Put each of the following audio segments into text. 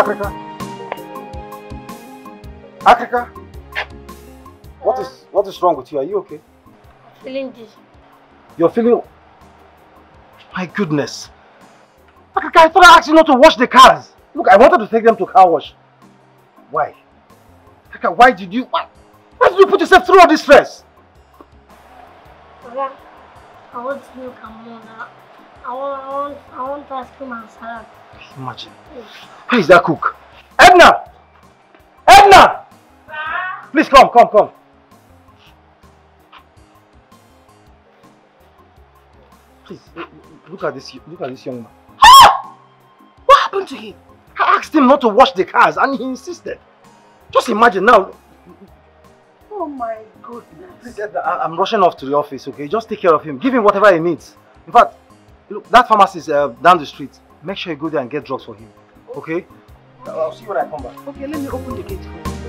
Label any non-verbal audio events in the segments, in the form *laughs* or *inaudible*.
Africa? Africa? What is what is wrong with you? Are you okay? Feeling dizzy. You're feeling my goodness. Africa, I thought I asked you not to wash the cars. Look, I wanted to take them to car wash. Why? Africa, why did you why, why did you put yourself through all this stress? I want to look at mother. I want, I want, I want to ask him and. Imagine. Where is that cook? Edna! Edna! Please come, come, come. Please, look at this, look at this young man. What happened to him? I asked him not to wash the cars and he insisted. Just imagine now. Oh my goodness. Please, Edna, I- I'm rushing off to the office, okay? Just take care of him. Give him whatever he needs. In fact, look, that pharmacy is uh, down the street. Make sure you go there and get drugs for him, okay? I'll see you when I come back. Okay, let me open the gate for you.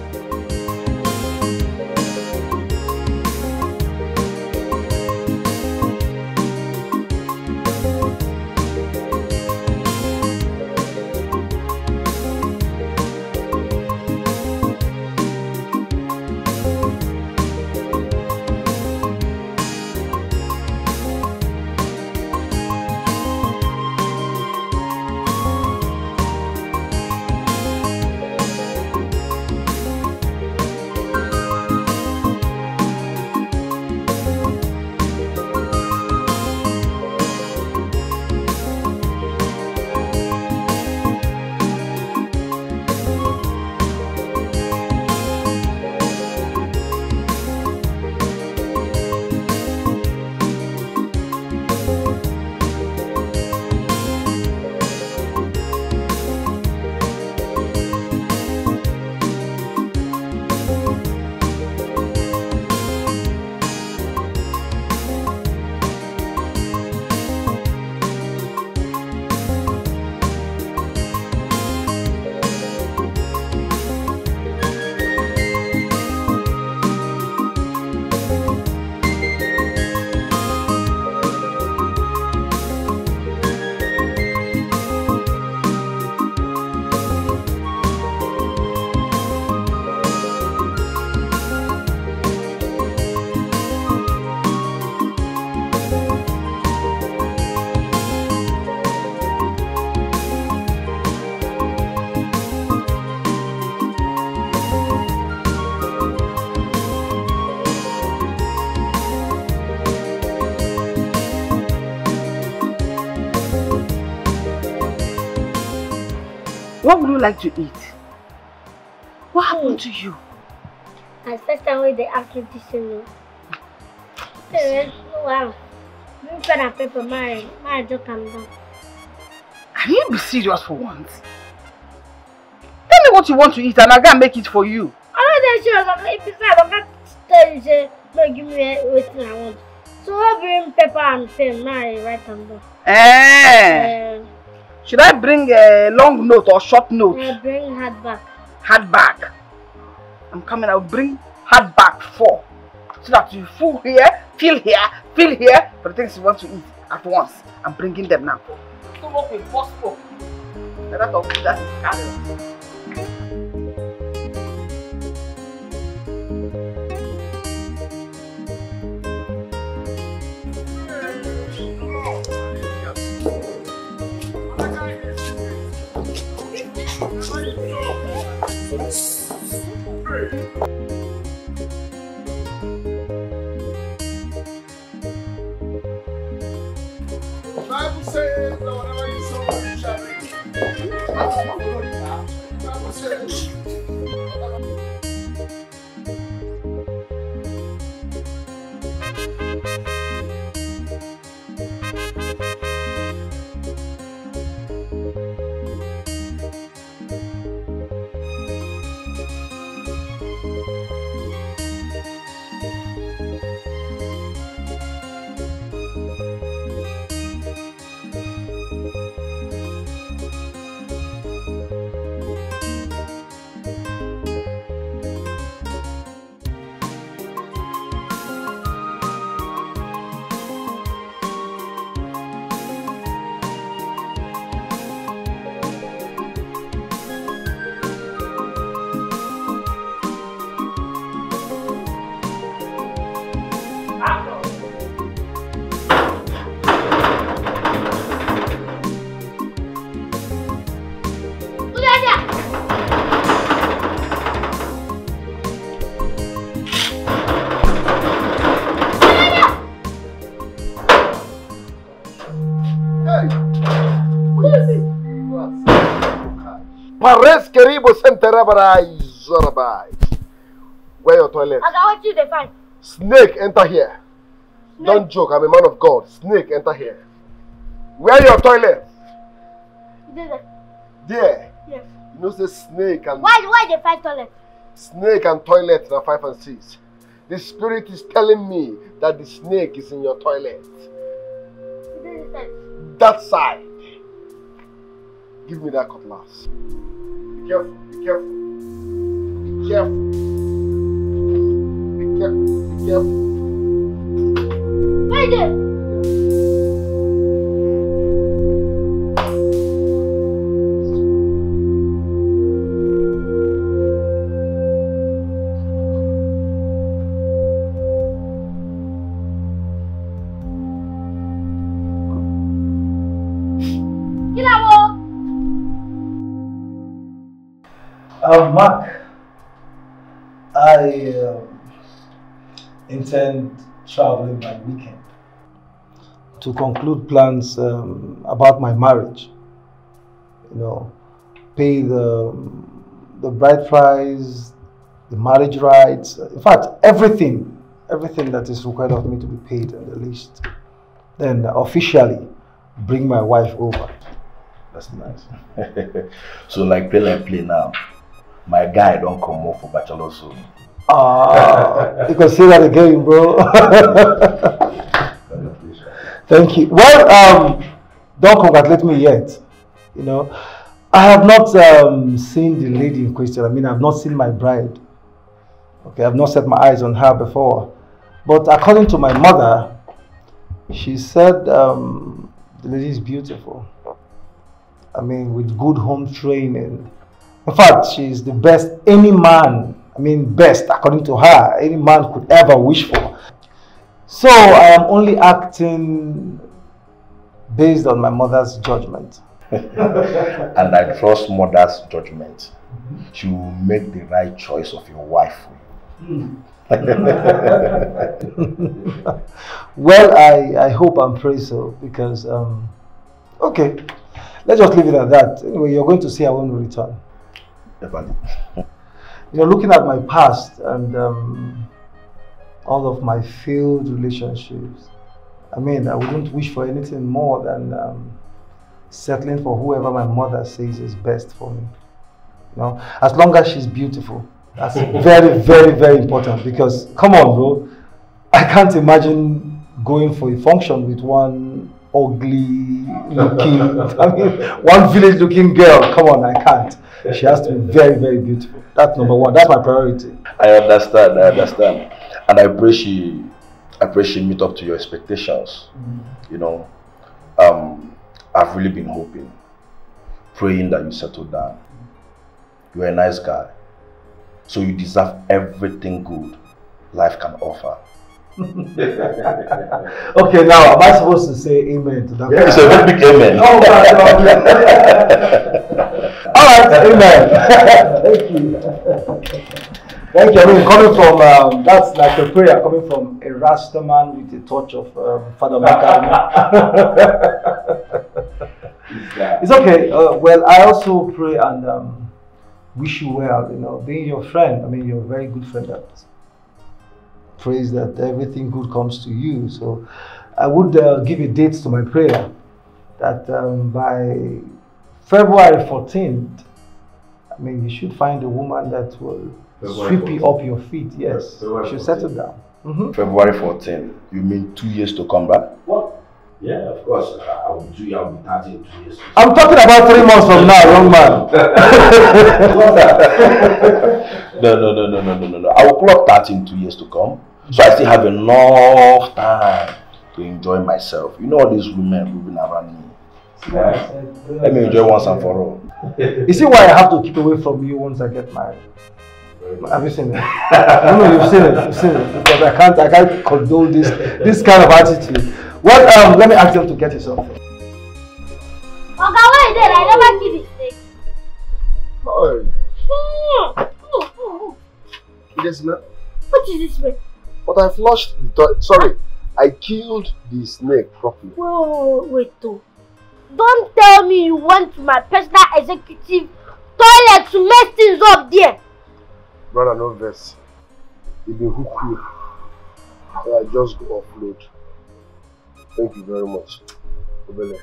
Like to eat? What happened to you? Time when they asked me to see me. Wow. Pen and paper, my, my just calm down. Can you be serious for once? Tell me what you want to eat and I'll go and make it for you. I'm not serious. I'm like, besides, I can't tell you, say, no, give me what I want. So I bring paper and pen, now I write them down. Eh. Uh, Should I bring a long note or short note? I bring hard back. Hard bag. I'm coming, I'll bring hard bag four. So that you full here, fill here, fill here for the things you want to eat at once. I'm bringing them now. So work with spoke. That of that is carry. 哦 Pares Keribo Centerebarai Zorabai. Where your toilet? Oga, what you dey find? Snake, enter here. Don't joke, I'm a man of God. Snake, enter here. Where your toilet? There? There. Yes. You know, say snake and Why, why dey find toilet? snake and toilet are five and six. The spirit is telling me that the snake is in your toilet. That side. Give me that cutlass. Be careful, be careful. Be careful. Be careful, be careful. Where you intend traveling by weekend to conclude plans um, about my marriage. You know, pay the the bride price, the marriage rights, in fact, everything, everything that is required of me to be paid and the least. Then officially bring my wife over. That's nice. *laughs* so like play like play now. My guy don't come off for bachelor soon. Ah, you can say that again, bro. *laughs* Thank you. Well, um, don't congratulate me yet. You know, I have not um, seen the lady in question. I mean, I've not seen my bride. Okay, I've not set my eyes on her before. But according to my mother, she said um, the lady is beautiful. I mean, with good home training. In fact, she's the best any man, I mean, best according to her, any man could ever wish for. So I am only acting based on my mother's judgment. *laughs* and I trust mother's judgment. She will make the right choice of your wife for you. *laughs* well, I, I hope and pray so because, um, okay, let's just leave it at that. Anyway, you're going to see her when we return. Definitely. *laughs* You know, looking at my past and um, all of my failed relationships, I mean, I wouldn't wish for anything more than um, settling for whoever my mother says is best for me. You know, as long as she's beautiful. That's *laughs* very, very, very important because, come on, bro, I can't imagine going for a function with one ugly looking, *laughs* I mean, one village looking girl. Come on, I can't. She has to be very, very beautiful. That's number one. That's my priority. I understand, I understand. And I pray she I pray she meet up to your expectations. You know. Um I've really been hoping, praying that you settle down. You're a nice guy. So you deserve everything good life can offer. Okay, now am I supposed to say amen to that? It's a very big amen. Oh my God. *laughs* All right, amen. Thank you. Thank you. I mean, coming from, um, that's like a prayer coming from a Rasta man with a touch of um, Father Mbaka. *laughs* it's okay. Uh, well, I also pray and um, wish you well. You know, being your friend, I mean, you're a very good friend. That prays that everything good comes to you. So I would uh, give a date to my prayer that um, by February 14th, I mean, you should find a woman that will February sweep you up your feet. Yes, February you should settle down. Mhm. February 14th, You mean two years to come back? What? Yeah, of course. I, I will do. I will be 30 in two years. I'm talking about three months from now, young man. *laughs* *laughs* No, no, no, no, no, no, no, no. I will clock 30 in two years to come. So I still have enough time to enjoy myself. You know all these women moving around me. Let me enjoy once and for all. *laughs* You see why I have to keep away from you once I get married? Have you seen it? I know you've seen it. You've seen it because I can't. I can't condone this this kind of attitude. Well, um, let me ask them to get you something. Oga, where you dey? I never give the steak. It is not. What is this way? But I flushed the toilet. Sorry, I killed the snake properly. Wait, wait, oh. Don't tell me you want my personal executive mess things up there. Brother, no verse. He been hook you. So I just go offload. Thank you very much. Obele.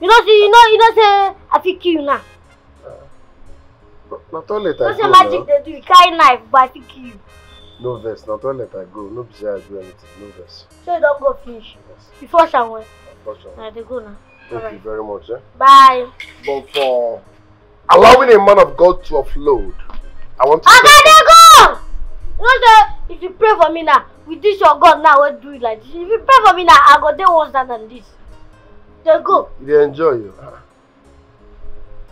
You know, see, you know, you know, say I fit kill you now. Na toilet I know, say go magic now. they do. You carry knife, but I fit kill you. No verse. Na toilet I go. No be say I do anything. No verse. So you don't go finish. Yes. Before Shanwen. Unfortunately. I dey go now. Thank you Alright. very much. Eh? Bye. But for allowing a man of God to offload, I want to I gotta go! You know, say, if you pray for me now, with this your God now, will do it like this. If you pray for me now, I go dey worse than this. They go. dey enjoy you.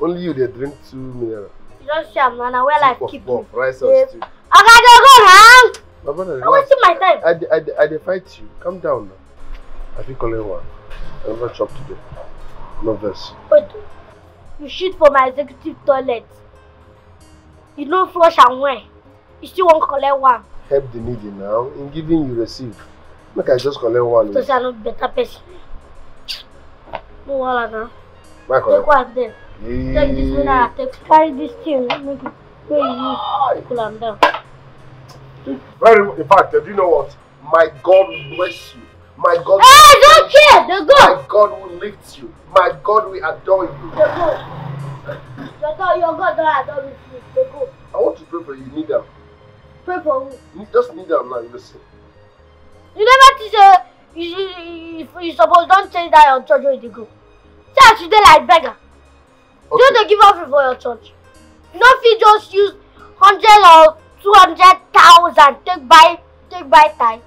Only you dey drink two mineral. You don't now, na where life Puff, keep rice and stew. I gotta go now. My brother, I'm wasting my time. I, I, I dey fight you. Calm down now. I fit call one. I never chop today. No verse. Wait, you shit for my executive toilet. You no flush and wear. You still wan collect one. Help the needy now. In giving, you receive. Make I just collect one. So say I no be better person. No wahala now. Take one there. Take this take carry this thing, make it make you cool am down. Very. In fact, do you know what? My God will bless you. My God. Hey, don't care, they go. My God will lift you. My God will adore you. They go. Your God, your God don't adore me, please. They go. I want to pray for you. You need them. Pray for who? You just need them now. You listen. You never teach say you, you, you, you suppose don't change that your church you go. Say you dey like beggar. Okay. dey give offering for your church. You no fit just use hundred or two hundred thousand take buy take buy tithe.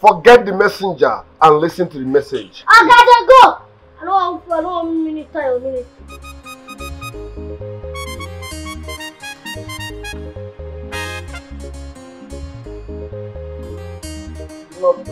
Forget the messenger and listen to the message. Oga dey go. I no wan I no wan minister your ministry. People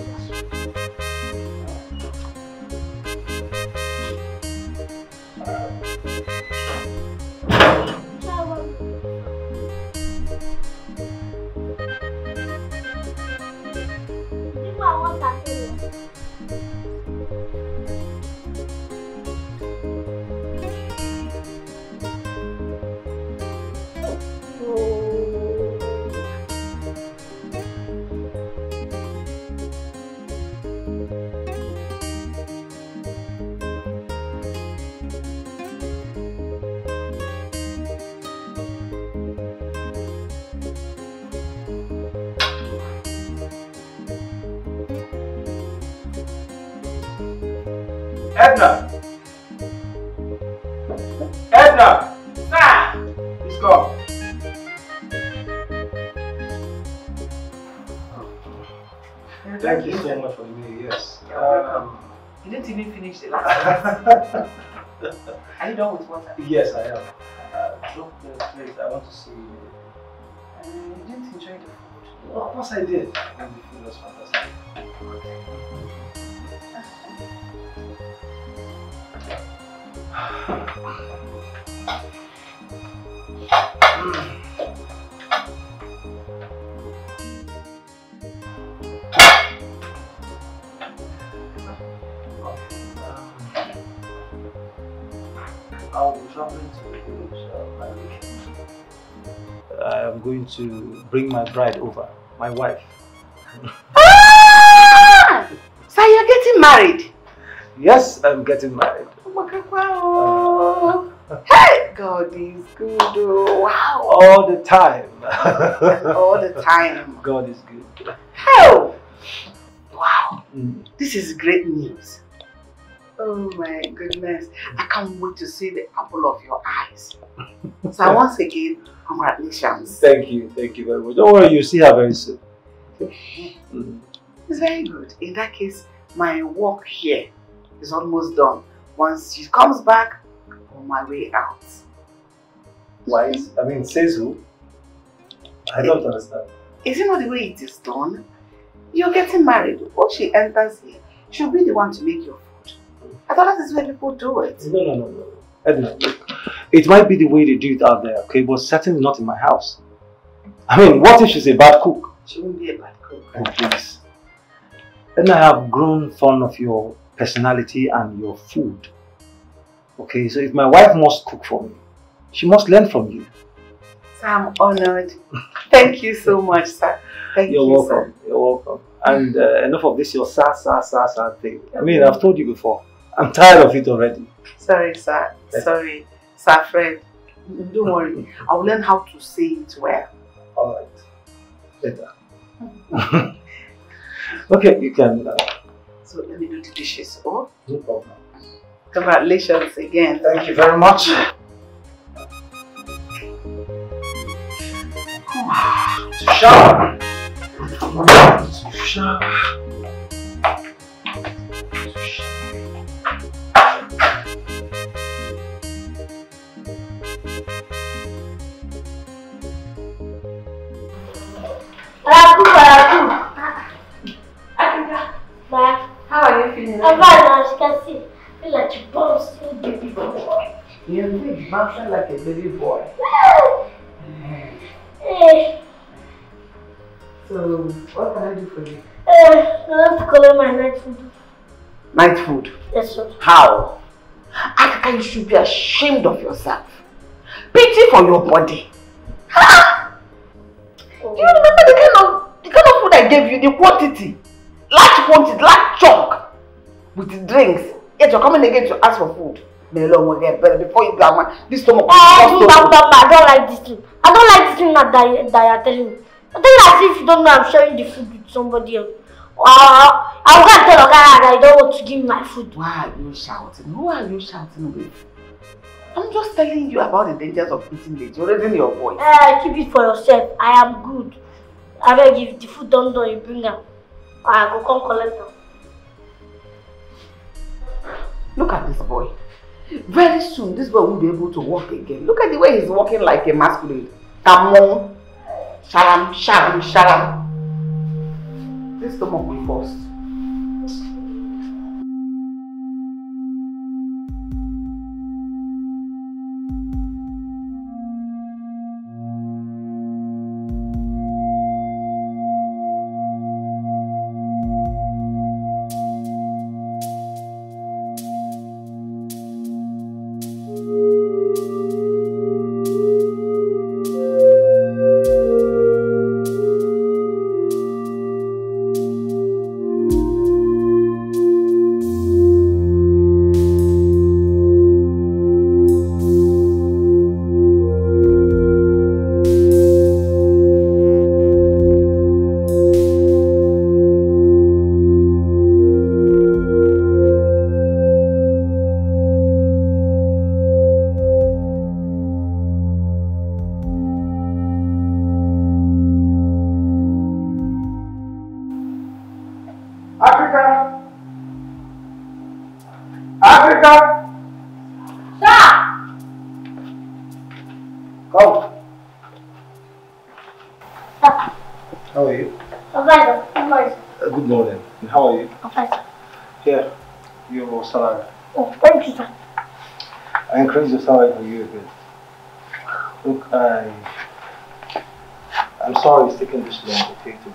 Thank you so much for the meal, yes. Um, You didn't even finish the last *laughs* one. Are you done with water? yes, I am. Uh, drop the plate. I want to see. Uh, you didn't enjoy the food. Well, Of course I did. And the food was fantastic. *sighs* *sighs* I'll be traveling to the village uh, by weekend. I am going to bring my bride over, my wife. Ah! So you're getting married? Yes, I'm getting married. Oh my God, wow. *laughs* Hey, God is good. Oh, wow. All the time. *laughs* All the time. God is good. Oh, wow. Mm. This is great news. Oh my goodness. I can't wait to see the apple of your eyes. *laughs* So once again, congratulations. Thank you, thank you very much. Don't worry, you'll see her very soon. Mm. It's very good. In that case, my work here is almost done. Once she comes back, I'm on my way out. Why is, I mean, says who? I don't understand. Is it not the way it is done? You're getting married. Once she enters here, she'll be the one to make your food. I thought that is where people do it. No, no, no, no. Edna, it might be the way they do it out there, okay, but certainly not in my house. I mean, what if she's a bad cook? She won't be a bad cook. Oh, please. Edna, I have grown fond of your personality and your food. Okay, so if my wife must cook for me, she must learn from you. Sir, I'm honored. Thank you so much, sir. Thank You're you, welcome. You're welcome. And uh, enough of this, your sa sa sa sa thing. I mean, I've told you before. I'm tired of it already. Sorry, sir. Sorry. Sir Fred. Don't worry. I'll learn how to say it well. All right. Better. *laughs* okay, you can. Uh, So let me do the dishes. Oh, no problem. congratulations again. Thank you very much. *sighs* Shower. Shower. Ragu, Night food. Yes, sir. How? Akaka, you should be ashamed of yourself. Pity for your body. Do you remember the kind of the kind of food I gave you, the quantity? Large quantity, large chunk with the drinks. Yet you're coming again to ask for food. Melo will get better before you grandma. This stomach just Baba, Baba, I don't like this thing. I don't like this thing that, that, that you're telling me. I you as if you don't know I'm sharing the food with somebody else. Uh, I'm going to tell Oga that I don't want to give me my food. Why are you shouting? Who are you shouting with? I'm just telling you about the dangers of eating late. You're raising your voice. Eh, keep it for yourself. I am good. I beg if the food don't done, you bring am. I go come collect am. Look at this boy. Very soon, this boy won't be able to walk again. Look at the way he's walking like a masquerade. Come on. Sharam, sharam, sharam. This stomach will burst.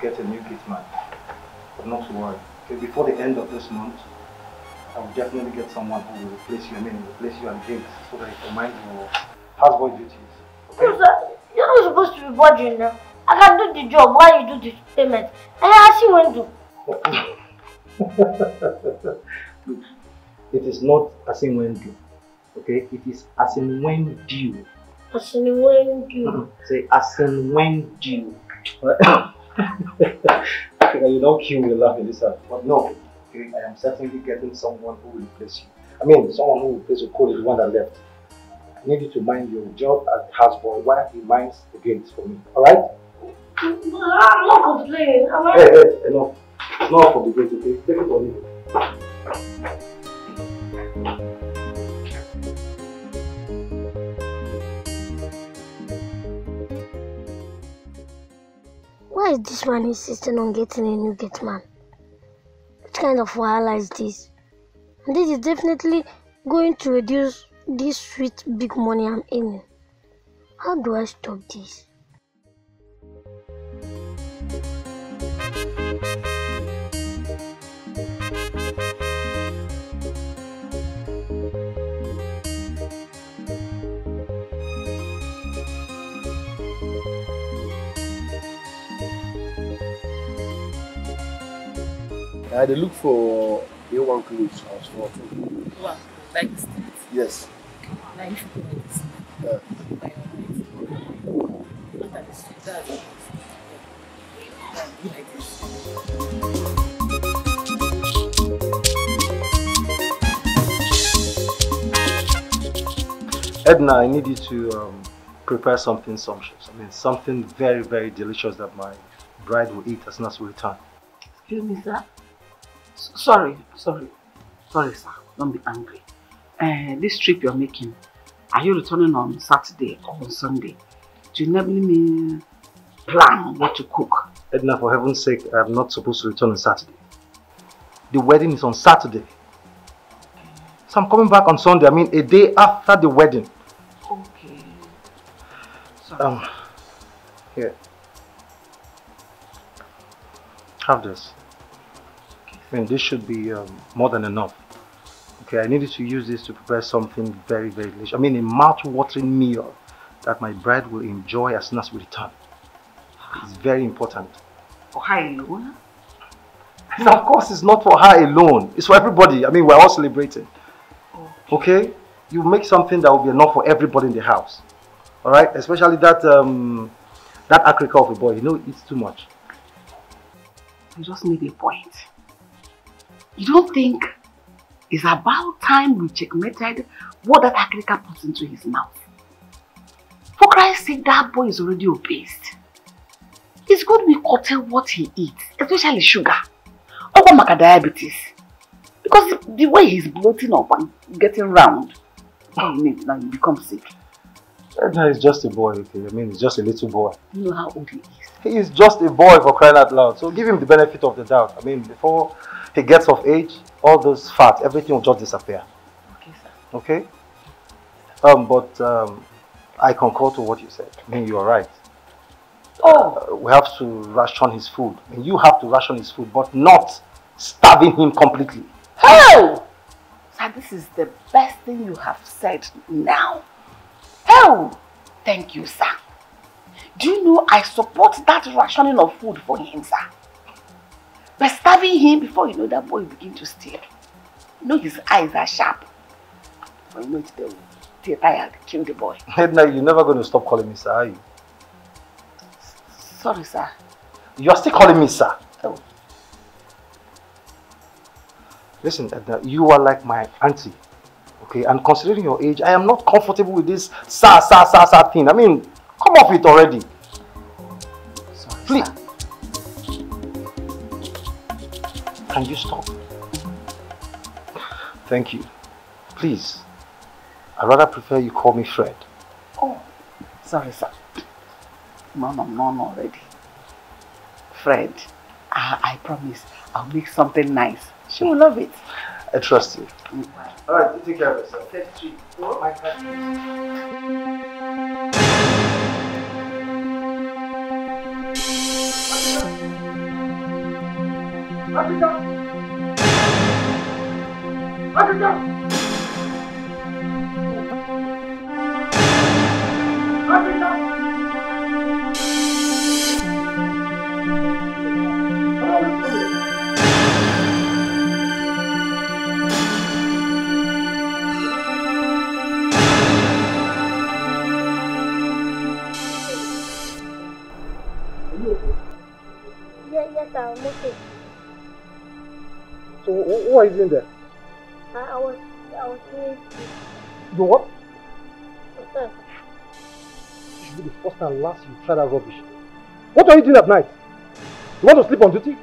Get a new gate man. But not to worry. Okay, before the end of this month, I will definitely get someone who will replace you. I mean, replace you and James so that you can mind your houseboy duties. No, sir. You're not supposed to be bothering now. I can do the job while you do the payment. And I see when do. *laughs* Look, it is not as in when due. Okay, it is as in when due. As in when do. *laughs* Say as in when due. *laughs* okay, you don't kill me laughing this out. But no, okay, I am certainly getting someone who will replace you. I mean, someone who will replace your code the one that left. I need you to mind your job as houseboy while he minds the gates for me. Alright? I'm not complaining. I'm Hey, hey, enough. Enough of the gate, okay? Take it or leave it. Why is this man insisting on getting a new gate man? What kind of wahala is this? And this is definitely going to reduce this sweet big money I'm earning. How do I stop this? I dey look for A1 clothes as for Wow, like this. Yes. Now if you go like this, Yeah. by your right. This. That's it. Yeah, be like this. Edna, I need you to um, prepare something sumptuous. I mean, something very, very delicious that my bride will eat as soon as we return. Excuse me, sir. Sorry, sorry. Sorry, sir. Don't be angry. Uh, this trip you're making, are you returning on Saturday or on Sunday? Do you never me plan what to cook? Edna, for heaven's sake, I'm not supposed to return on Saturday. The wedding is on Saturday. So I'm coming back on Sunday. I mean, a day after the wedding. Okay. Sorry. Um, here. Have this. Mean, this should be um, more than enough. Okay, I needed to use this to prepare something very, very delicious. I mean, a mouth-watering meal that my bride will enjoy as soon as we return. It's very important. For her alone? And of course, it's not for her alone. It's for everybody. I mean, we're all celebrating. Okay? You make something that will be enough for everybody in the house. All right? Especially that um, that Africa of a boy. You know, it's too much. You just made a point. You don't think it's about time we checkmated what that Africa puts into his mouth? For Christ's sake, that boy is already obese. It's good we curtail what he eats, especially sugar. Or maka diabetes. Because the, way he's bloating up and getting round, all you now you become sick. Eh, Edna is just a boy, okay? I mean, he's just a little boy. You know how old he is. He is just a boy for crying out loud. So give him the benefit of the doubt. I mean, before he gets of age, all those fat, everything will just disappear. Okay, sir. Okay? Um, but um, I concur to what you said. I mean, you are right. Oh, Uh, we have to ration his food. I mean, you have to ration his food, but not starving him completely. Hell! Sir, this is the best thing you have said now. Hell! Thank you, sir. Do you know I support that rationing of food for him, sir? By starving him before you know that boy will begin to steal. You know his eyes are sharp. You know it, they will tear tired, kill the boy. Edna, you're never going to stop calling me sir, are you? Sorry, sir. You are still calling me sir. Oh. Listen, Edna, you are like my auntie. Okay, and considering your age, I am not comfortable with this sir, sir, sir, sir thing. I mean, come off it already. Sorry, Please. sir. Can you stop? Thank you. Please. I rather prefer you call me Fred. Oh, sorry, sir. Mom, I'm on already. Fred, I, I promise I'll make something nice. She will love it. I trust you. Mm. Alright, you take care of yourself. Africa! Africa! You doing there? I, I was, I was doing, You what? sir. This should be the first and last you try that rubbish. What are you doing at night? You want to sleep on duty?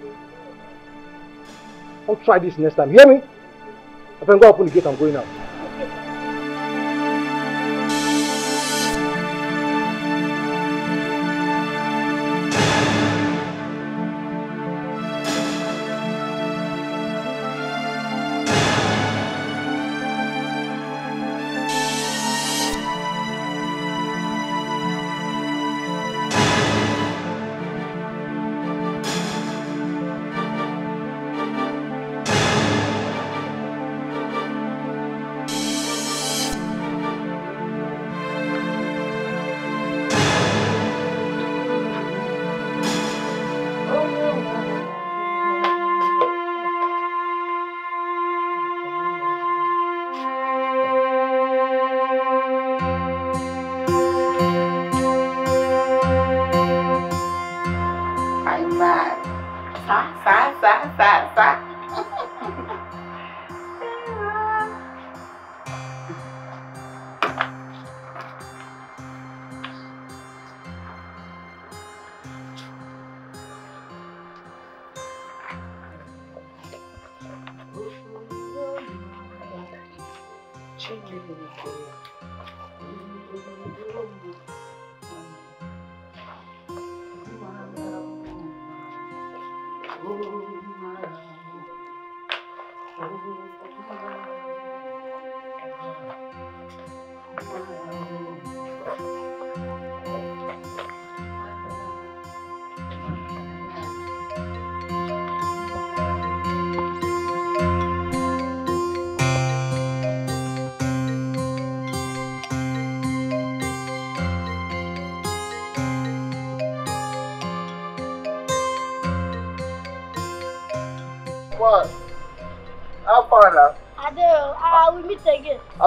Don't try this next time. You hear me? I can go open the gate. I'm going out. What?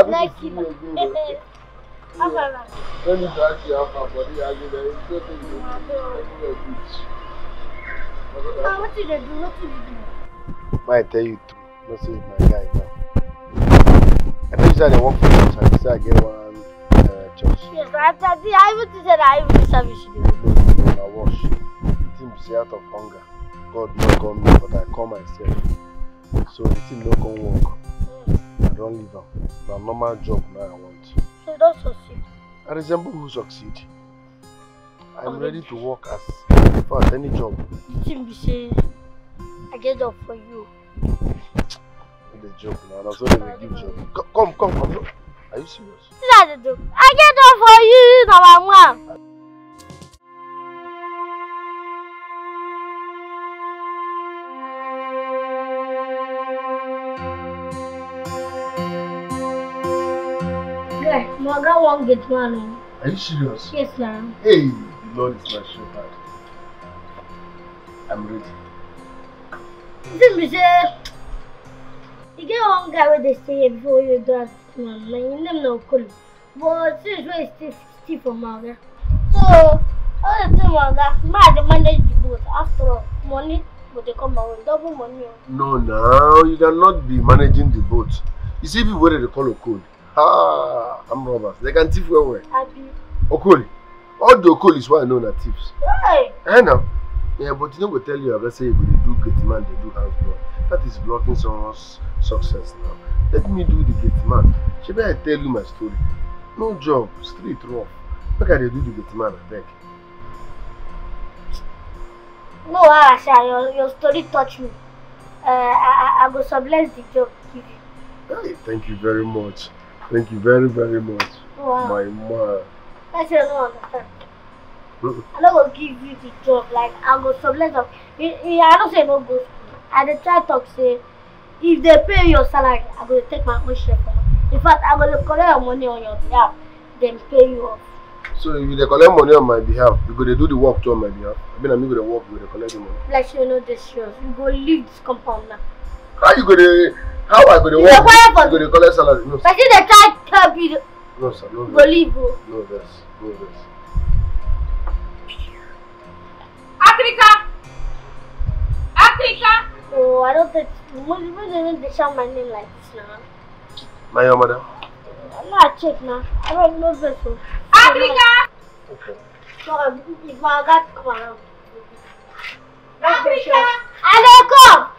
Abin da su ne goro. Sani ta ce ya fafari ya gida ya beach. What did I do? What did you do? My tell you to not message my guy now. I think said I work for them, so I said I get one uh, church. Yes, I said I would say that I would service you. No, I wash. It seems out of hunger. God not call me, but I call myself. So the team no come work. I don't leave out. Na normal job now I want. So you don't succeed. I resemble who succeed. I'm Okay. ready to work as fact any job. The thing be say, I get up for you. Dey joke now. So dem dey give job. Co- Come, come, come. Are you serious? See how they do. I get up for you, now my my won't get money. Are you serious? Yes, sir. Hey, the Lord is my shepherd. I'm ready. Be say, you get one guy where they stay here before you do that man. My name no cool. But since we still still from Maga. So, all the time Maga, my the manage the boat. After all, money but they come out with double money. No, now you cannot be managing the boat. You see people where they call Okoli. Ah, I'm robbers. They can thief well well. Happy. Okoli. All the Okoli is why I know na thieves. Hey, Eh now? Yeah, but you know, go tell you, let's say you do gate man, they do house boy. That is blocking someone's success now. Let me do the gate man. Shebi I tell you my story. No job, street rough. Make I do the gate man, abeg. no, Asha, your, your story touch me. Uh, I, I, I go subless the job give you. Hey, thank you very much. Thank you very, very much. Wow. My man. That's what I don't understand. I go give you the job. Like I go subless of. I I don't say no go school. I dey try talk say if they pay your salary, I go take my own share from am. In fact, I go dey collect your money on your behalf, then pay you off. So if you dey collect money on my behalf, you go dey do the work too on my behalf. I mean, na me go dey work, you go dey collect the money. Like you know this serious. You go leave this compound now. How you go dey? How I go dey dey work? You go dey collect salary? No, sir. Like say they try tell you No, sir. No, go vex. leave o. No, vex. No, vex. Africa! Africa! Oh, I don't think most people don't dey shout my name like this now. My your mother. I'm not check now. I don't know this o. Africa! Okay. So if my God come around. Africa! sure I dey come.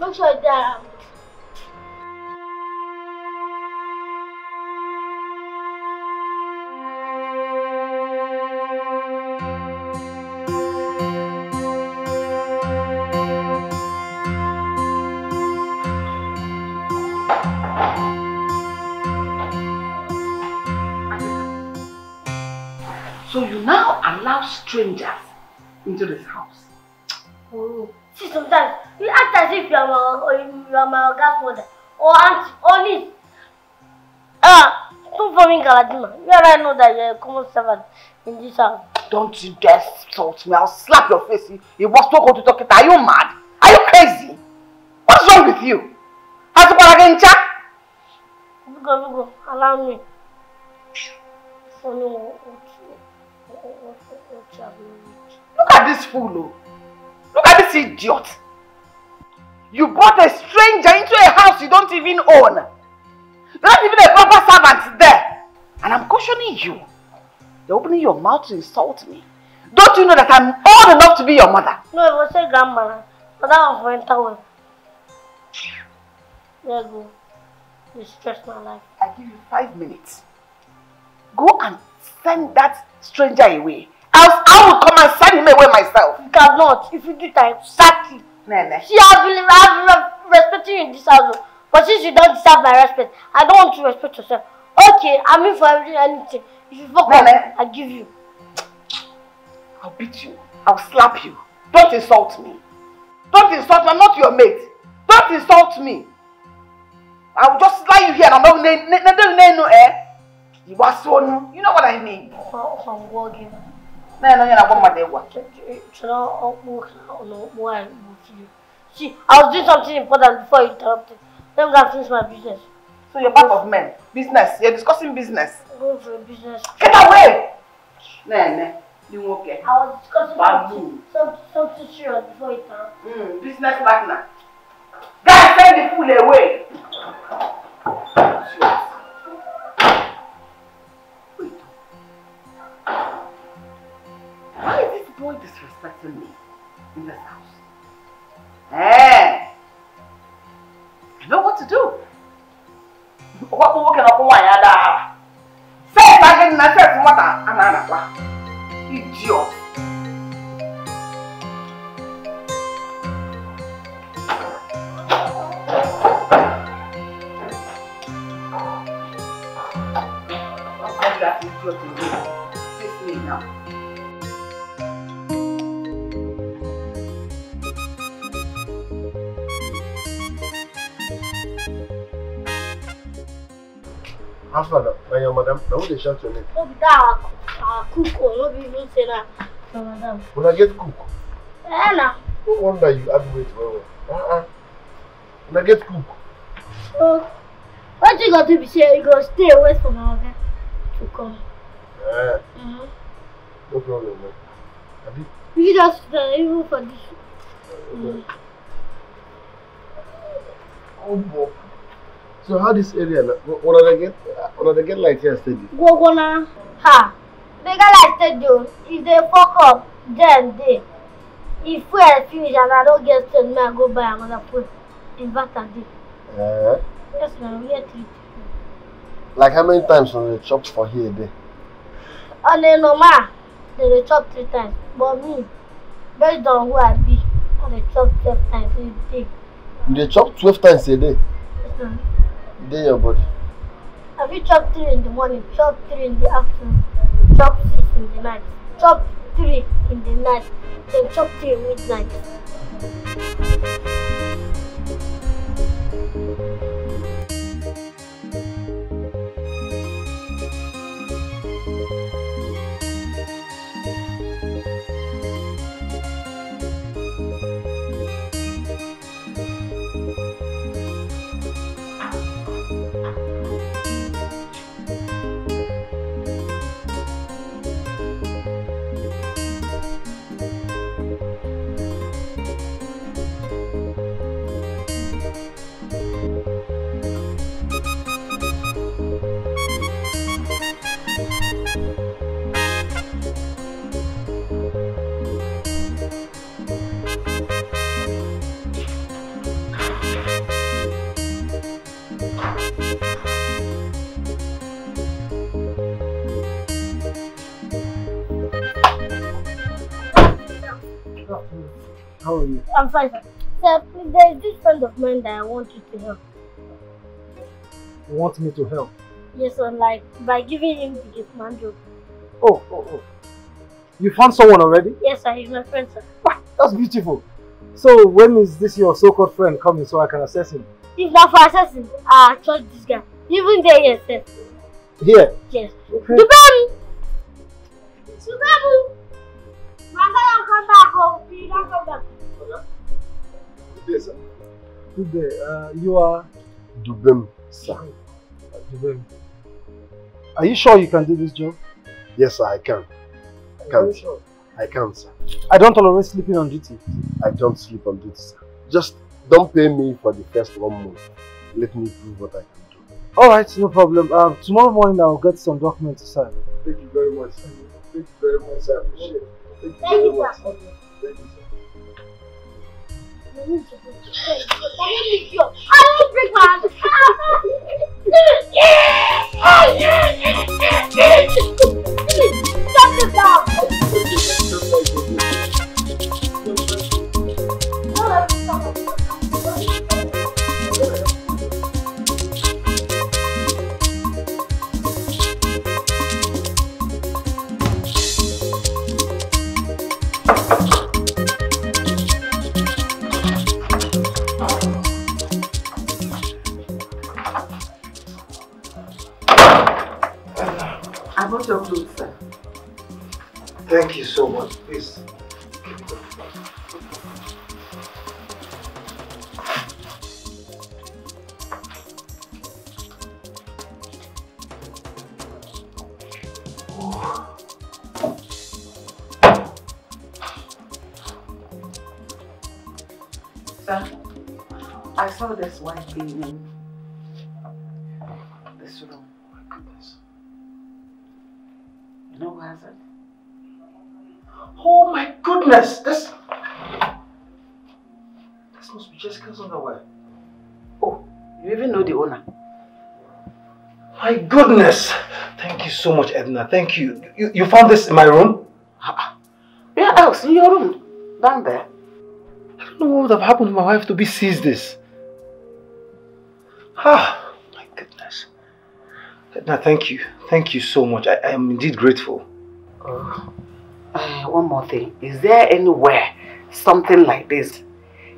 Make sure you dey strangers into this house. Oh. See sometimes you act as if you are my you are my godfather or aunt or niece. Ah, don't for me Galadima. You already know that you're a common servant in this house. Don't you dare insult me. I'll slap your face. You- was not going to talk it. Are you mad? Are you crazy? What's wrong with you? Has again, Jack? Go, go, allow me. For me, what what Look at this fool. oh. Look at this idiot. You brought a stranger into a house you don't even own. Not even a proper servant there. And I'm cautioning you. You're opening your mouth to insult me. Don't you know that I'm old enough to be your mother? No, it was a grandma. But that for enter well. There you go. You stress my life. I give you five minutes. Go and send that stranger away. Else I will come and send him away myself. You cannot. If you do that, sack you. Nene. See, I've been, I've been respecting you in this house. oh. But since you don't deserve my respect, I don't want to respect yourself. Okay, I'm in for everything, anything. If you fuck Nene. up, I give you. I'll beat you. I'll slap you. Don't insult me. Don't insult me. I'm not your mate. Don't insult me. I will just lie you here and I'm not no eh. You are so no. You know what I mean. I'm walking. You're not one mother. What? See, I was doing something important before you interrupted. Let me go and finish my business. So you're part of men. Business. You're discussing business. I'm going for a business. Get away! Nene. You okay? I was discussing something, something, something serious before you interrupted. Mm, business partner. Guys, send the fool away. Disrespecting me in this house? Eh? I know what to do. What we working up one other? Say it again, na say what I'm not. Idiot. I'll send that idiot away. Face me now. How far now? Now madam, now they shout your name? No be that our, our cook or no be even say that. No, madam. When I get cook, Eh, na. no wonder you add weight well well. Uh-uh. When I get cook, So, what you got to be say, you go stay away from our guy to come. eh, Mm-hmm. no problem man. Abi, You just uh, even for this. Mm. oh boy. So how this area now? When I get, when I get like here steady. Go go na. Ha. They got like said yo, if they fuck up, then they. If fuel finish and I don't get send me, I go buy another fuel. Inverter dey. Eh? Yes, na we get three. Like how many times when they chopped for here there? On a normal, they dey chop three times. But me, based on who I be, I dey chop twelve times a day. You dey chop twelve times a day. Yes, na. You dey your body. I fit chop three in the morning, chop three in the afternoon, chop six in the night, chop three in the night, then chop three midnight. I'm fine, sir. Sir, please, there is this friend of mine that I want you to help. You want me to help? Yes, sir, like by giving him the gift man job. Oh, oh, oh. You found someone already? Yes, sir, he's my friend, sir. That's beautiful. So when is this your so-called friend coming so I can assess him? If not for assassin, I'll ah, trust this guy. Even there, yes, sir. Here. Yes. Okay. Dubem! Dubem! My guy, come back, oh, please don't come back. Yes, sir. Good day. Uh, you are Dubem, sir. Jubem. Are you sure you can do this job? Yes, sir, I can. I can, sir. I can, sir. I don't tolerate sleeping on duty. I don't sleep on duty, sir. Just don't pay me for the first one month. Let me prove what I can do. Alright, no problem. Um, tomorrow morning I'll get some documents to sign. Thank you very much. sir. Thank you very much, sir. I appreciate it. Thank you very much. sir. Thank you, sir. I to break my hand. I need to so much. Please. Sir, I saw this white thing in this room. Oh my goodness. You know who has it? Goodness! This. This must be Jessica's underwear. Oh, you even know the owner. My goodness! Thank you so much, Edna. Thank you. You, you found this in my room? Where else? In your room. Down there. I don't know what would have happened to my wife to be seized this. Ah, my goodness. Edna, thank you. Thank you so much. I, I am indeed grateful. Oh. Uh, one more thing. Is there anywhere something like this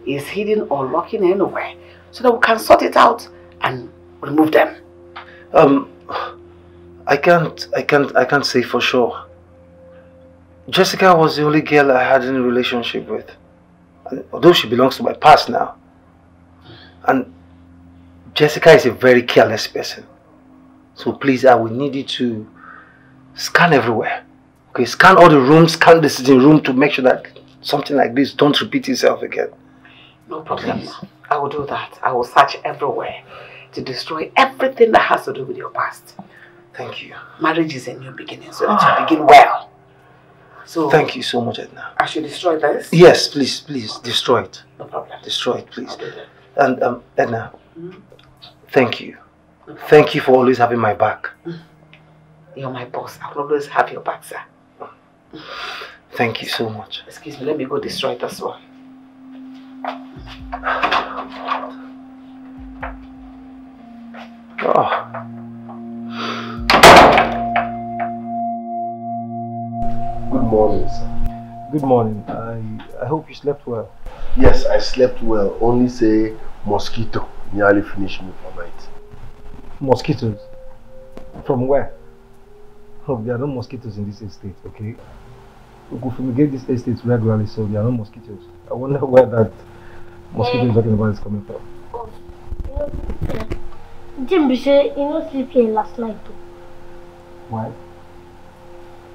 is hidden or locking anywhere so that we can sort it out and remove them? Um, I can't, I can't, I can't say for sure. Jessica was the only girl I had any relationship with. Although she belongs to my past now. And Jessica is a very careless person. So please, I will need you to scan everywhere. Okay, scan all the rooms, scan the sitting room to make sure that something like this don't repeat itself again. No problem. I will do that. I will search everywhere to destroy everything that has to do with your past. Thank you. Marriage is a new beginning, so that you begin well. So Thank you so much, Edna. I should destroy this? Yes, please, please, destroy it. No problem. Destroy it, please. I'll. And um, Edna, Mhm. thank you. Thank you for always having my back. You're my boss. I will always have your back, sir. Thank you so much. Excuse me, let me go destroy this one. Oh, Good morning, sir. good morning. I I hope you slept well. Yes, I slept well. Only say mosquito nearly finished me for night. Mosquitoes. From where? Oh, there are no mosquitoes in this estate, okay? We could fumigate this estate regularly, so there are no mosquitoes. I wonder where that mosquito you're talking about is coming from. Jim be say you no sleep here last night too. Why? And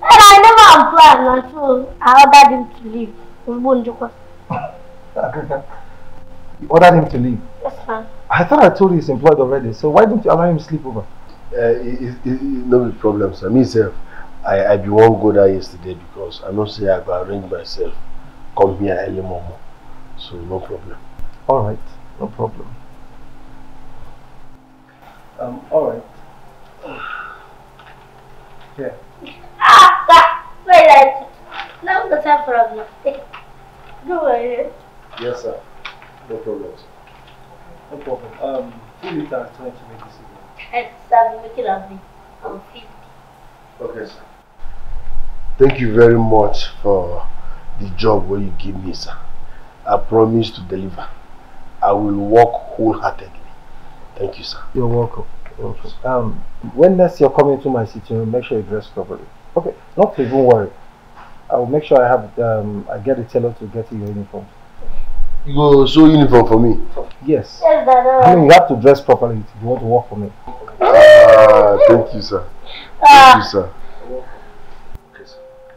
I never applied na so I ordered him to leave. Ogbo Njukwa. You ordered him to leave. Yes, ma'am. I thought I told you he's employed already, so why don't you allow him to sleep over? Uh, it, it, it, no problem, sir. Me self, I I be one go there yesterday because I know say I go arrange myself come here early momo, so no problem. Alright, no problem. Um, alright. Yeah. Ah, that. Wait, like, now the time for us now. Don't. Yes, sir. No problem, sir. No problem. Um, two liters trying to make this evening. And start making of me. I'm 50. Okay, sir. Thank you very much for the job where you give me, sir. I promise to deliver. I will work wholeheartedly. Thank you, sir. You're welcome. You're welcome. Um, when next you're coming to my sitting room, make sure you dress properly. Okay, not to even worry. I will make sure I have um, I get the tailor to get you your uniform. You go sew uniform for me. Yes. Yes, I mean, you have to dress properly if you want to work for me. Ah, thank you, sir. Thank Ah, you, sir.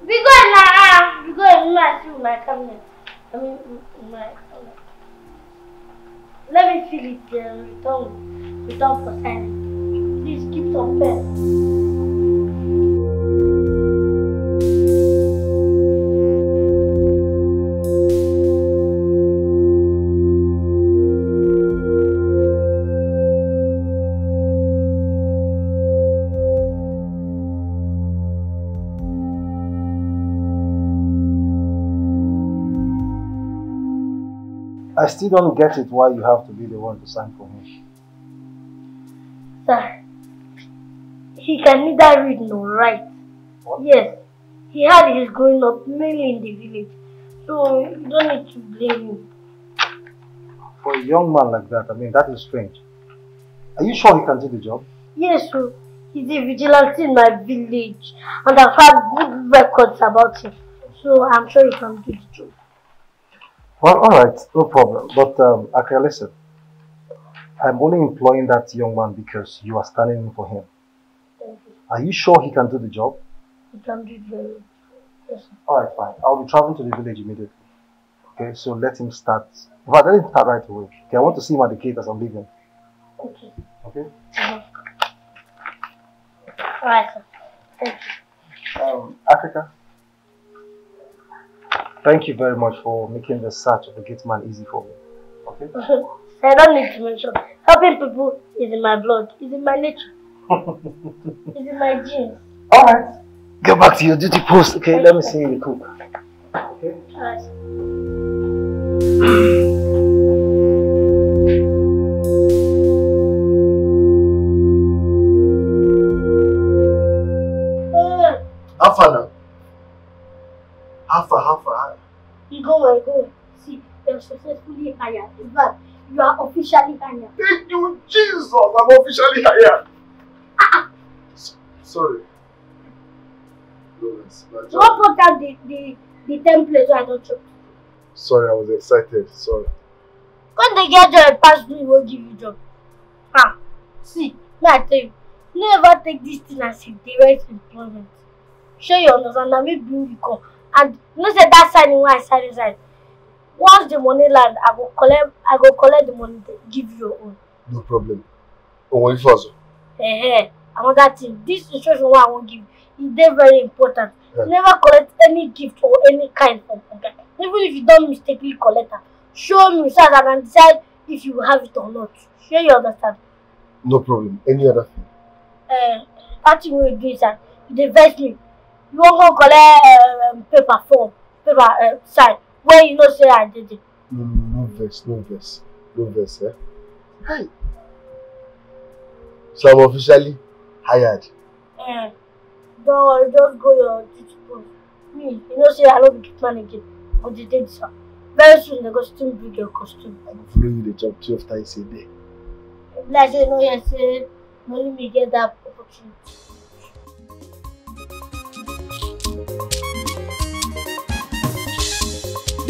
Because now, because my see my cabinet. I mean, my. Let me feel it. Uh, return, return for signing. Please keep some pen. Still don't get it why you have to be the one to sign for him. Sir, he can neither read nor write. Yes, he had his growing up mainly in the village, so you don't need to blame him. For a young man like that, I mean, that is strange. Are you sure he can do the job? Yes, sir. he's a vigilante in my village, and I've had good records about him, so I'm sure he can do the job. Well, all right, no problem. But um, okay, listen. I'm only employing that young man because you are standing in for him. Thank you. Are you sure he can do the job? He can do it very well. Yes, sir. All right, fine. I'll be traveling to the village immediately. Okay, so let him start. In fact, let him start right away. Okay, I want to see him at the gate as I'm leaving. Okay. Okay. Mhm. All right, sir. Thank you. Um, Africa. Thank you very much for making the search of the gate man easy for me. Okay. *laughs* I don't need to mention. Helping people is in my blood, is in my nature, *laughs* is in my genes. All right. Go back to your duty post. Okay, let me see you cook. Okay. Alright. Uh, you go away, go away. See, you're successfully hired. In fact, you are officially hired. Thank you, Jesus. I'm officially hired. S- Sorry. Lawrence, what put down the, the, the template so I don't choke. Sorry, I was excited. Sorry. When they get job pass me, will give you job. Ah, see, may I tell you, never take this thing as a direct employment. Sure you understand that me bring you come. And you know say that signing when I sign inside. Once the money land, I go collect I go collect the money give you your own. No problem. If also. Eh eh. Another thing, this instruction wey I wan give you, e dey very important. Yeah. Never collect any gift or any kind from oga. Even if you don mistakenly collect am, show me so that I can decide if you have it or not. Sure you understand? No problem. Any other thing? uh, that thing wey you do inside you dey vex me you wan go collect um, paper form paper uh, sign wey you know say i dey there No, no, no verse, no verse. No verse, eh? Hi. So I'm officially hired. uh, don worry just go your duty post me you know say i no be man again i go dey dey this one very soon they go still bring your costume I'm following you the job 12 times a day. like say you no hear say na only me get that opportunity.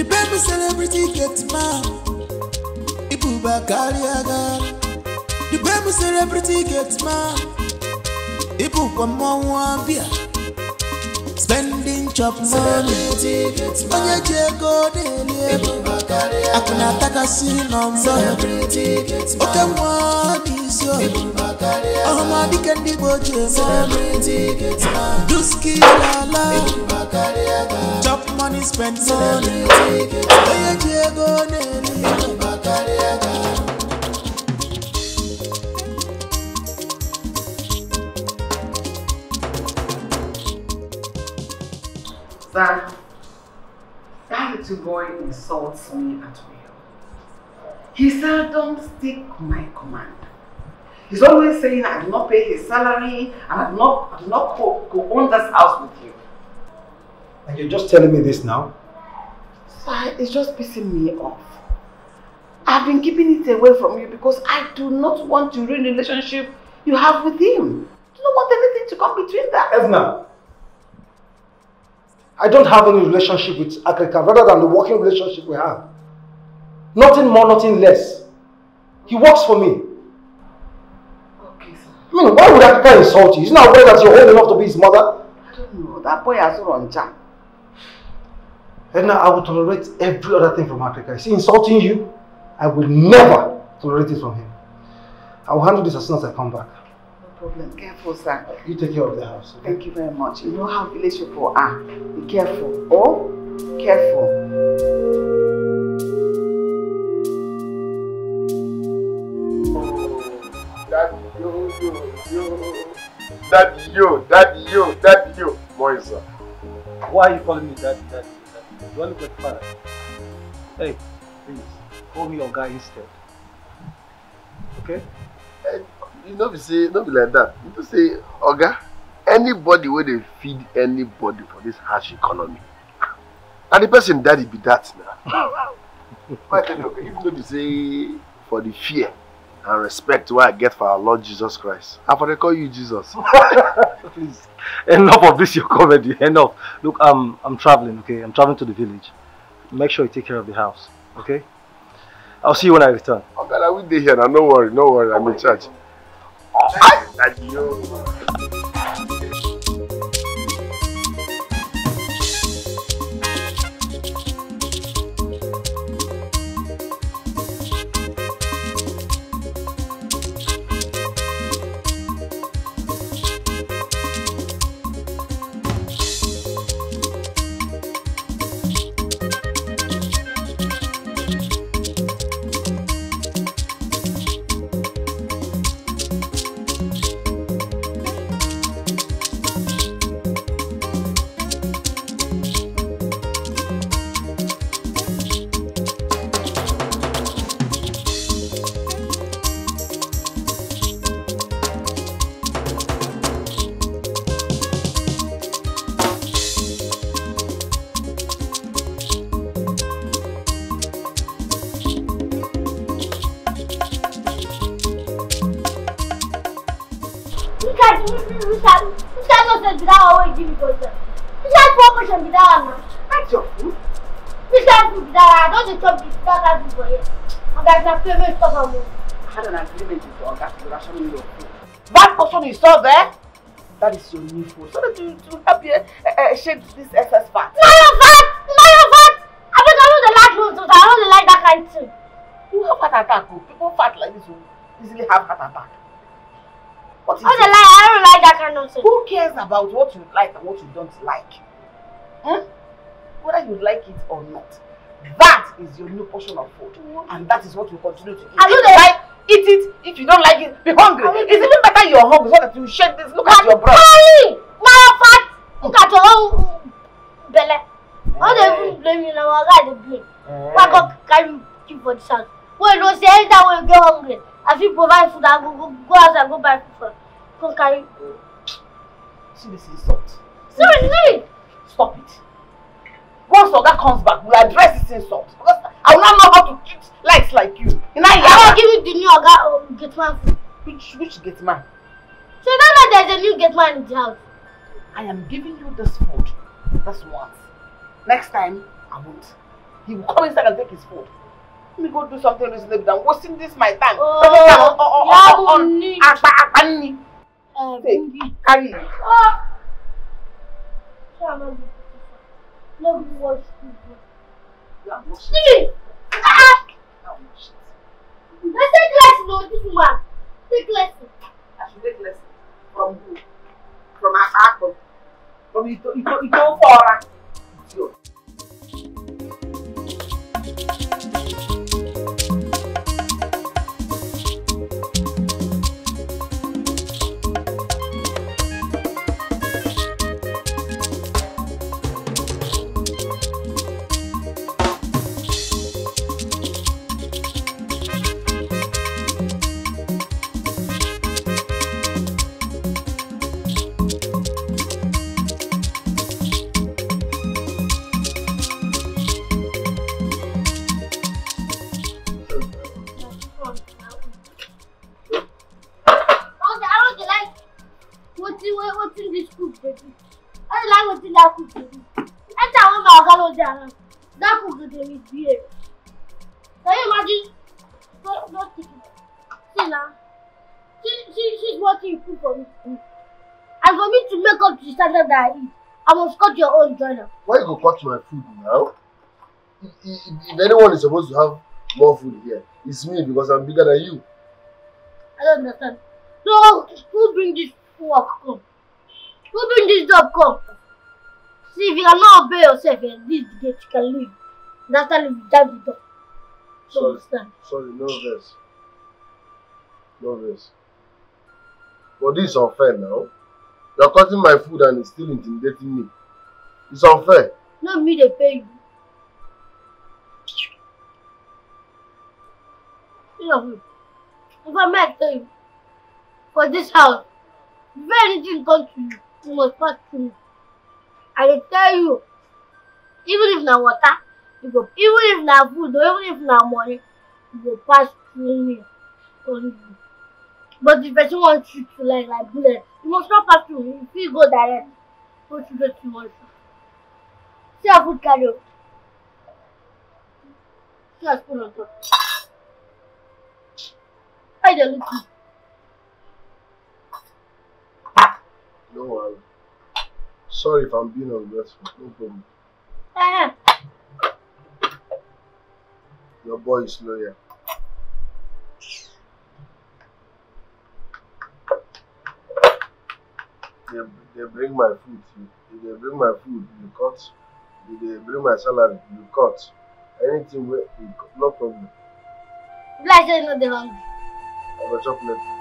Ibe m celebrity get man Ibuba karịa ga Ibe m celebrity get man Ibukwa mmọnwụ abịa spending chop money. Onye ji ego dịlie akụ na-atakasị nọ mbọ oke nwa sio. Ọmọ adike ndị Igbo ji eme. Duski lala. Chop money, spend money. Onye ji ego na-eri. That little boy insults me at will. He seldom stick my command. He's always saying I do not pay his salary and I do not, I do not co- co-own this house with you. And you're just telling me this now? Sir, it's just pissing me off. I've been keeping it away from you because I do not want to ruin the relationship you have with him. I do not want anything to come between that. Edna, I don't have any relationship with Africa rather than the working relationship we have. Nothing more, nothing less. He works for me. I mean, why would Africa insult you? Isn't that aware that you're old enough to be his mother? I don't know. That boy has run jam. Edna, I will tolerate every other thing from Africa. Is he insulting you? I will never tolerate it from him. I will handle this as soon as I come back. No problem. Careful, sir. You take care of the house. Okay? Thank you very much. You know how village people are. Be careful. Oh, careful. Daddy, yo, daddy, yo, daddy, yo. Moisa. Why are you calling me daddy, daddy, daddy? Do I look like father? Hey, please, call me Oga instead. Okay? You know, be say, no be like that. You know, say, Oga, anybody where they feed anybody for this harsh economy, and the person daddy be that now. *laughs* Why even though they say for the fear and respect why I get for our Lord Jesus Christ, I for call you Jesus. *laughs* Please. Enough of this, your comedy. Enough. Look, I'm, I'm traveling, okay? I'm traveling to the village. Make sure you take care of the house, okay? I'll see you when I return. Oga, now we be here now. No worry, no worry. I'm in charge. Adios. Richard, Richard, Richard não se virá hoje de coisa. Richard foi para chamar não. Acho. Richard se virá, não se chama que está lá de boia. Agora já foi meu estava morto. Had an agreement with your gas to ration in your food. That person you saw that is your new food. So that to, to help you uh, uh, shape this excess fat. None of that! None of that! I think I don't like those. I don't like that kind of. You have heart attack. People fat like this will easily have heart attack. What is it? like, I don't like that kind of thing. Who cares about what you like and what you don't like? Hmm? Whether you like it or not. That is your new portion of food. And that is what you continue to eat. If you that- like, eat it. If you don't like it, be hungry. It's even better you're hungry so that you shed this. Look at your. Hey! None of that! Look at your own belle. How dey even blame you now? Guy dey blame. Why God carry keep for this house? You know say anytime wey you get hungry, fit provide food, I go go go outside go buy food for. Come carry. See this insult. Sorry, sorry. Stop it. Once Oga comes back, we'll address this insult. Because I will not know how to treat likes like you. You know, I wan give you the new oga um, gate man food. Which, which gate man? So you don't know there's a new gate man in the house. I am giving you this food. That's once. Next time, I won't. He will come inside and take his food. Let me go do something reasonable than wasting this my time. Oh, Wasting time on- on- on- on- akpa nni. Uh, Take, carry. Ah. No good watch food. See! Ah! Let's take lesson on this woman. Take lesson. I should take lesson from who? From Akpa. From Ito Ito Ito Fora. Idiot. That I eat, I must cut your own join am. Why you go cut my food now? If, if, if anyone is supposed to have more food here, it's me because I'm bigger than you. I don't understand. So who bring this work come? Who bring this job come? See if you cannot obey yourself, eh, this gate you can leave. That's time you drive the door. So Sorry. understand. Sorry, no verse. No verse. But this is unfair now. You're cutting my food and it's still intimidating me. It's unfair. No me they pay you. You know, if I may tell you, for this house, if anything comes to you, you must pass through me. I dey tell you, even if na water, you go, even if na food or even if na money, you go pass through me. Only you. But if person wan shoot you like like bullet, you must not pass through me. You go direct. Go shoot wetin you wan shoot. See how food carry o. See how spoon on top. How you dey look me? No worry. Sorry if I'm being ungrateful. No problem. Eh, Your boy is loyal. They, they bring my food. you- They bring my food. You cut. They bring my salary. You cut. Anything where you no problem. be like say you no dey hungry. I go chop later.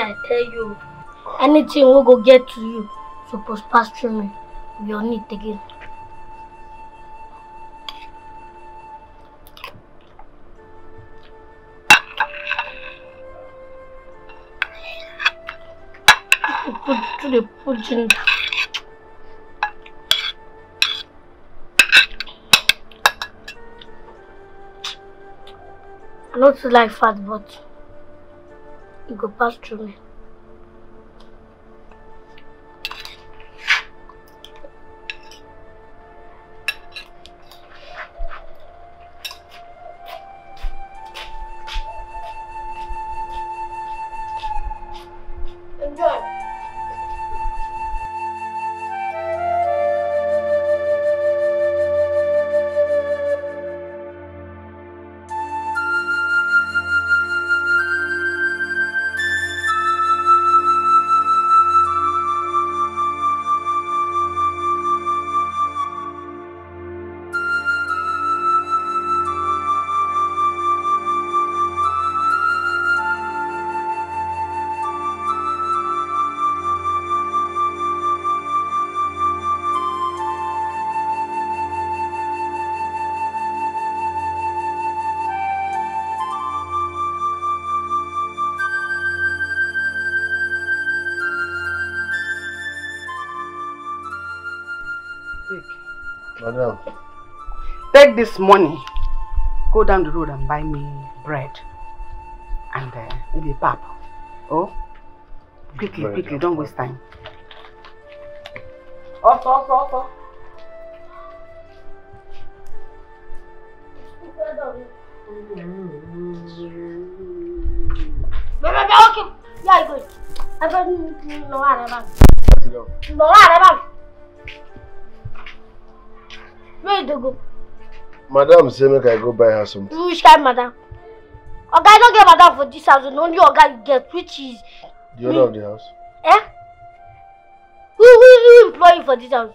I tell you. Anything wey go get to you suppose pass through me. On it again. Put to the put ginger. Not like fat, but you go me. Madam, Take this money. Go down the road and buy me bread. And uh, maybe pap. Oh? Quickly, Bread quickly. Don't waste time. Madam say make I go buy her something. Which kind madam? Oga, I no get madam for this house. Only oga you get, which is The owner of the house. eh? Who who who employ you for this house?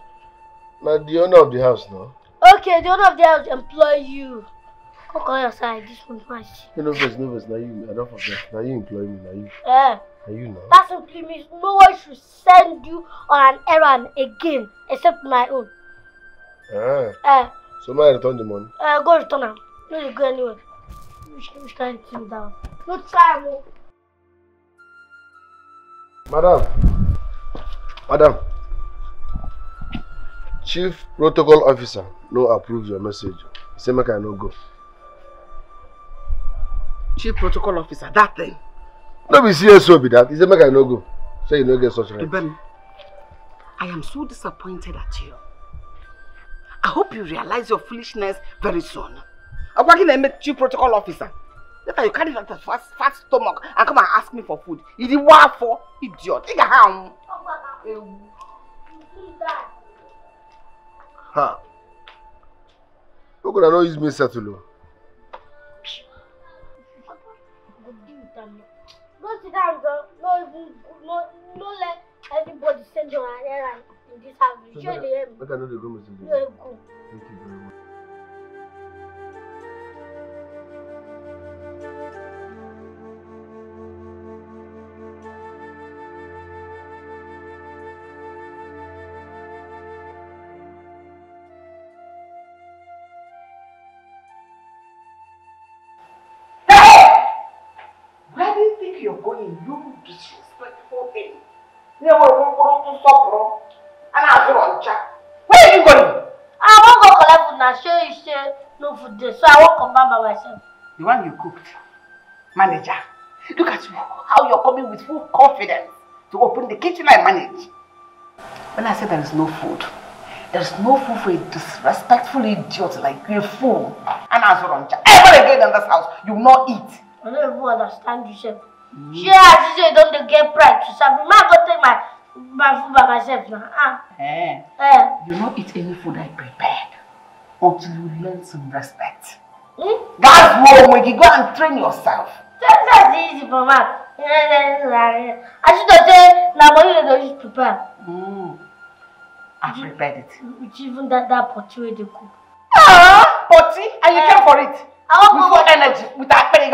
Na the owner of the house now. Okay, the owner of the house employ you. Come call your side. This one shit. You know, vex, no vex. Na you. I don't forget. Na you employ me. Na you. Eh? Na you now. That simply means no one should send you on an errand again except my own. Ah. Eh? So may I return the money? Uh, go return am. No dey go anywhere. Which which kind thing down? No try am o. Madam. Madam. Chief protocol officer no approve your message. He say make I no go. Chief protocol officer, that thing. No be CSO be that. He say make I no go. Say you no get such right. Ibem. I am so disappointed at you. I hope you realize your foolishness very soon. I'm working as a chief protocol officer. Later you carry that fast, fast stomach and come and ask me for food. You did what for? Idiot. Think how? Ha! No gonna no use me settle. Go sit down, girl. No, no, no let anybody send you an errand in eu house. Surely him. Make I know the room is in there. Thank you very much. you're going, you disrespectful thing. You know, we're going to stop wrong. And I was on chat. Where are you going? I wan go collect food na show you say no food dey so I wan come back by myself. The one you cooked. Manager. Look at you. How you're coming with full confidence to open the kitchen I manage. When I say there is no food, there's no food for a disrespectful idiot like you, a fool. And on chat. Ever again in this house, you will not eat. I no even understand you sef. Shey as you say don't dey get pride to serve me, ma go take my Eh. You not eat any food I prepared until you learn some respect. Hmm? That's what make you go and train yourself. That's not easy, Mama. I should have said, now what you don't prepare. Mm. I prepared it. Which even that, that potty where they cook. Ah, potty? And you eh. uh, came for it? I want to go. energy, with that penny.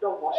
Don't worry.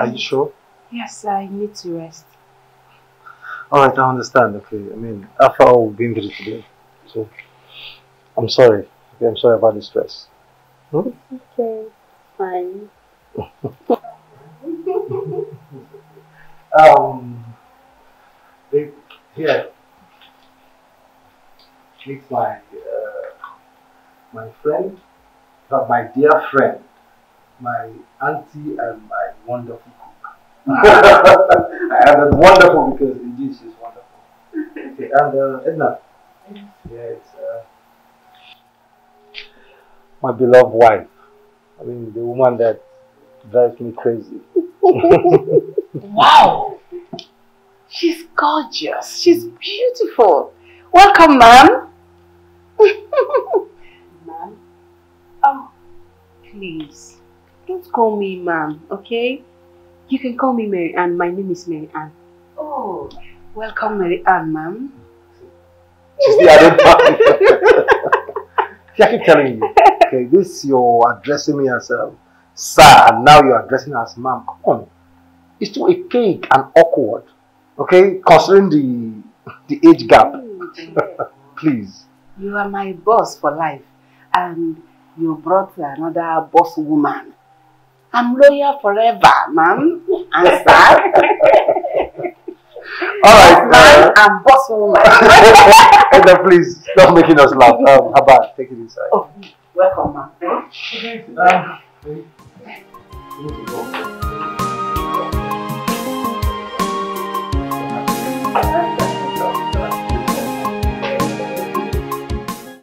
Are you sure? Yes, I need to rest. Alright, I understand. Okay, I mean, after all we've been through today, so I'm sorry. Okay, I'm sorry about the stress. Hmm? Okay, fine. *laughs* Um, they, here, meet my uh, my friend, but my dear friend, my auntie and my wonderful cook. *laughs* I added wonderful because the indeed she's wonderful. Okay, and uh, Edna, yeah, it's uh, my beloved wife. I mean, the woman that drives me crazy. *laughs* Wow! She's gorgeous. She's beautiful. Welcome, ma'am. Ma'am? Oh, please. Don't call me ma'am, okay? You can call me Mary Ann. My name is Mary Ann. Oh, welcome, Mary Ann, ma'am. She's the identity. *laughs* See, I keep telling you. Okay, this you're addressing me as a sir, and now you're addressing me as ma'am. Come on. It's too archaic and awkward. Okay, considering the the age gap. *laughs* Please. You are my boss for life, and you brought another boss woman. I'm loyal forever, ma'am. And sir. All right. man Uh, and boss woman. *laughs* Edna, please stop making us laugh. Um, Haba, take it inside. oh, welcome, ma'am. Um,